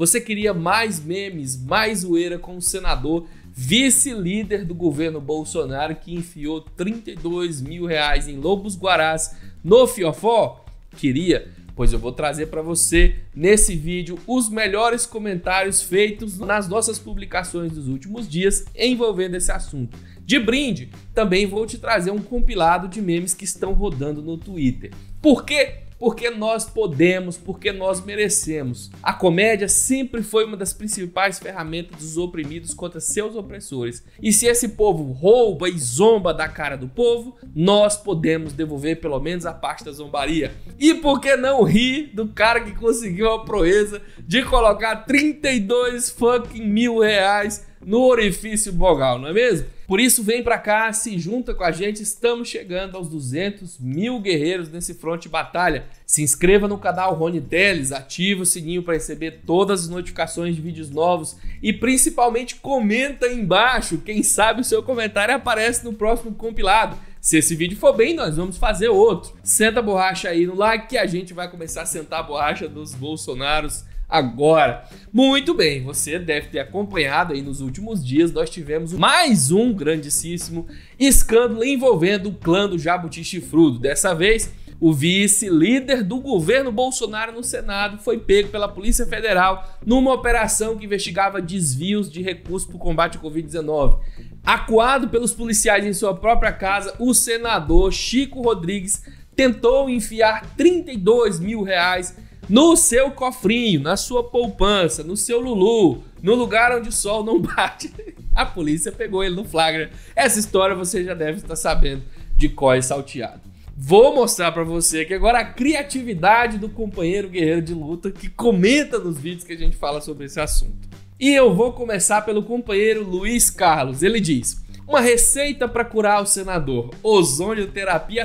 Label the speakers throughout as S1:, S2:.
S1: Você queria mais memes, mais zoeira com o senador, vice-líder do governo Bolsonaro, que enfiou 32 mil reais em lobos guarás no fiofó? Queria? Pois eu vou trazer para você nesse vídeo os melhores comentários feitos nas nossas publicações dos últimos dias envolvendo esse assunto. De brinde, também vou te trazer um compilado de memes que estão rodando no Twitter. Por quê? Porque nós podemos, porque nós merecemos. A comédia sempre foi uma das principais ferramentas dos oprimidos contra seus opressores. E se esse povo rouba e zomba da cara do povo, nós podemos devolver pelo menos a parte da zombaria. E por que não rir do cara que conseguiu a proeza de colocar 32 fucking mil reais no orifício bogal, não é mesmo? Por isso, vem para cá, se junta com a gente. Estamos chegando aos 200 mil guerreiros nesse fronte de batalha. Se inscreva no canal Rony Teles, ative o sininho para receber todas as notificações de vídeos novos e principalmente comenta aí embaixo. Quem sabe o seu comentário aparece no próximo compilado. Se esse vídeo for bem, nós vamos fazer outro. Senta a borracha aí no like que a gente vai começar a sentar a borracha dos Bolsonaros agora. Muito bem, você deve ter acompanhado aí nos últimos dias, nós tivemos mais um grandíssimo escândalo envolvendo o clã do Jabuti Chifrudo. Dessa vez, o vice-líder do governo Bolsonaro no Senado foi pego pela Polícia Federal numa operação que investigava desvios de recursos para o combate à Covid-19. Acuado pelos policiais em sua própria casa, o senador Chico Rodrigues tentou enfiar 32 mil reais no seu cofrinho, na sua poupança, no seu Lulu, no lugar onde o sol não bate. A polícia pegou ele no flagra. Essa história você já deve estar sabendo de e salteado. Vou mostrar para você que agora a criatividade do companheiro guerreiro de luta que comenta nos vídeos que a gente fala sobre esse assunto. E eu vou começar pelo companheiro Luiz Carlos. Ele diz: uma receita para curar o senador: ozônio terapia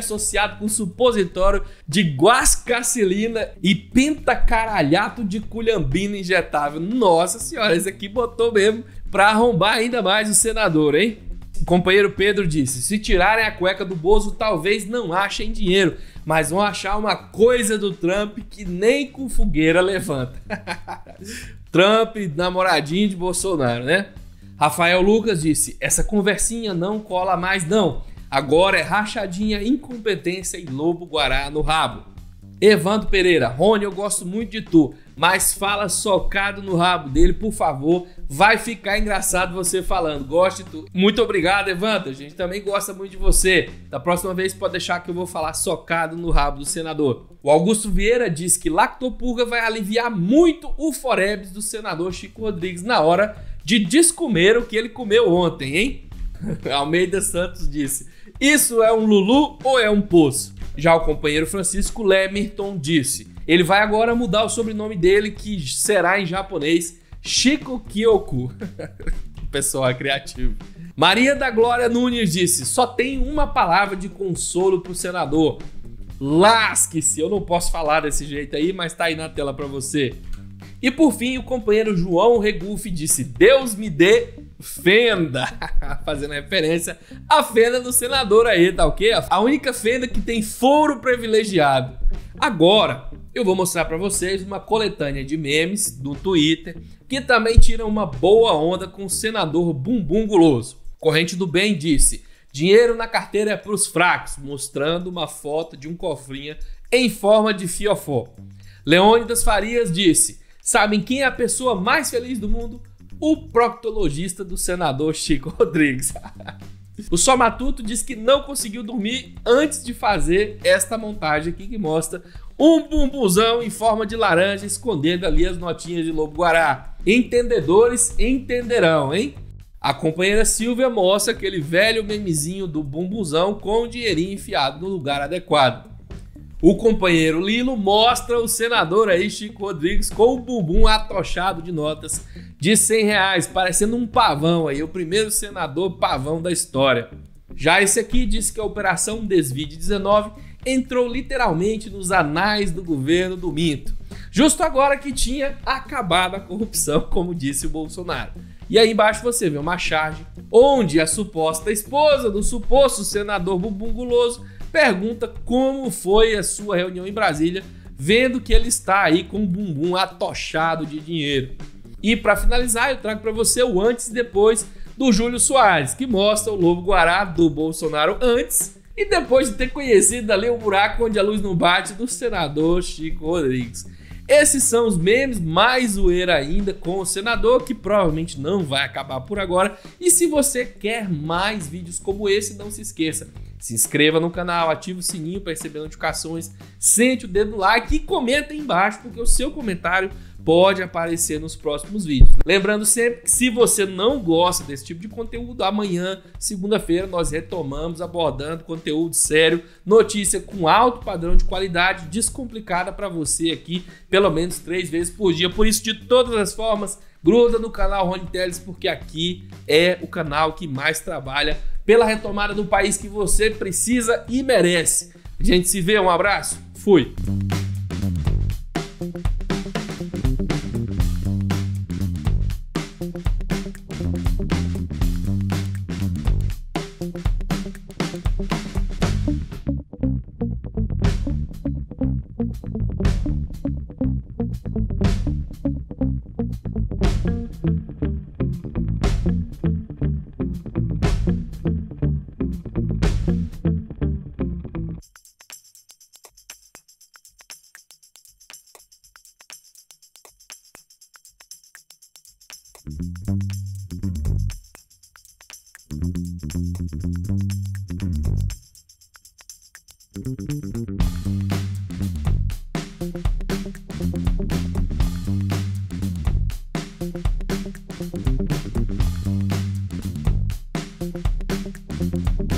S1: com supositório de guascacilina e pentacaralhato de culhambina injetável. Nossa senhora, esse aqui botou mesmo para arrombar ainda mais o senador, hein? O companheiro Pedro disse: se tirarem a cueca do bolso, talvez não achem dinheiro, mas vão achar uma coisa do Trump que nem com fogueira levanta. Trump, namoradinho de Bolsonaro, né? Rafael Lucas disse: essa conversinha não cola mais, não. Agora é rachadinha, incompetência e lobo guará no rabo. Evandro Pereira, Rony, eu gosto muito de tu, mas fala socado no rabo dele, por favor. Vai ficar engraçado você falando. Gosto de tu. Muito obrigado, Evandro. A gente também gosta muito de você. Da próxima vez pode deixar que eu vou falar socado no rabo do senador. O Augusto Vieira diz que lactopurga vai aliviar muito o forebs do senador Chico Rodrigues na hora de descomer o que ele comeu ontem, hein? Almeida Santos disse: Isso é um Lulu ou é um poço? Já o companheiro Francisco Lemerton disse: Ele vai agora mudar o sobrenome dele, que será em japonês Chico Kyoku. o pessoal é criativo. Maria da Glória Nunes disse: Só tem uma palavra de consolo pro senador. Lasque-se, eu não posso falar desse jeito aí, mas tá aí na tela para você. E por fim, o companheiro João Regufe disse: Deus me dê fenda. Fazendo referência à fenda do senador aí, tá ok? A única fenda que tem foro privilegiado. Agora, eu vou mostrar para vocês uma coletânea de memes do Twitter que também tira uma boa onda com o senador Bumbum Guloso. Corrente do Bem disse: Dinheiro na carteira é pros fracos, mostrando uma foto de um cofrinha em forma de fiofó. Leônidas Farias disse: Sabem quem é a pessoa mais feliz do mundo? O proctologista do senador Chico Rodrigues. o Somatuto diz que não conseguiu dormir antes de fazer esta montagem aqui que mostra um bumbuzão em forma de laranja escondendo ali as notinhas de Lobo Guará. Entendedores entenderão, hein? A companheira Silvia mostra aquele velho memezinho do bumbuzão com o dinheirinho enfiado no lugar adequado. O companheiro Lilo mostra o senador aí, Chico Rodrigues, com o bumbum atochado de notas de 100 reais, parecendo um pavão aí, o primeiro senador pavão da história. Já esse aqui disse que a Operação Desvide 19 entrou literalmente nos anais do governo do Minto, justo agora que tinha acabado a corrupção, como disse o Bolsonaro. E aí embaixo você vê uma charge onde a suposta esposa do suposto senador bumbum guloso pergunta como foi a sua reunião em Brasília vendo que ele está aí com o bumbum atochado de dinheiro. E para finalizar, eu trago para você o antes e depois do Júlio Soares, que mostra o lobo guará do Bolsonaro antes e depois de ter conhecido ali o buraco onde a luz não bate do senador Chico Rodrigues. Esses são os memes, mais zoeira ainda com o senador, que provavelmente não vai acabar por agora. E se você quer mais vídeos como esse, não se esqueça, se inscreva no canal, ative o sininho para receber notificações, sente o dedo no like e comenta aí embaixo, porque o seu comentário pode aparecer nos próximos vídeos. Lembrando sempre que se você não gosta desse tipo de conteúdo, amanhã, segunda-feira, nós retomamos abordando conteúdo sério, notícia com alto padrão de qualidade, descomplicada para você aqui, pelo menos três vezes por dia. Por isso, de todas as formas, gruda no canal Rony Teles, porque aqui é o canal que mais trabalha pela retomada do país que você precisa e merece. A gente se vê, um abraço, fui!
S2: Thank